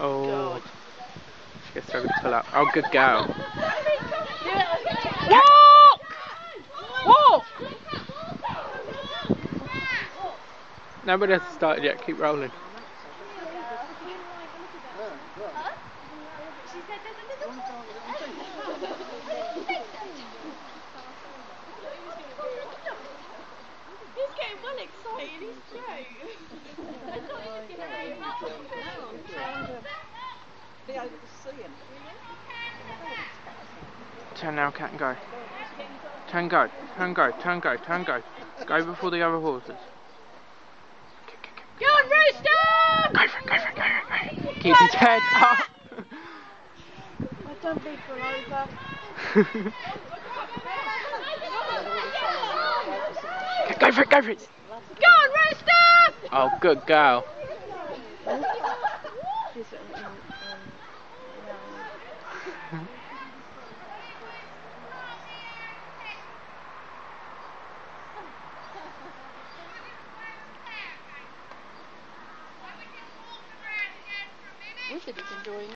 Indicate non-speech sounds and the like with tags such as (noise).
Oh. She gets struggling to pull up. Oh, good girl. Walk! Walk! Nobody has started yet. Keep rolling. He's getting well excited, he's cute. (laughs) I thought he was getting Be able to see him. Turn now, cat, and go. Turn, go. Turn, go. Turn, go. Turn, go. Go before the other horses. Go on, Rooster! Go for it, go for it, go for it, go. Keep his head up. I don't think we're over. go for it, go for it. Go on, Rooster! Oh, good girl. Um, (laughs) we should be enjoying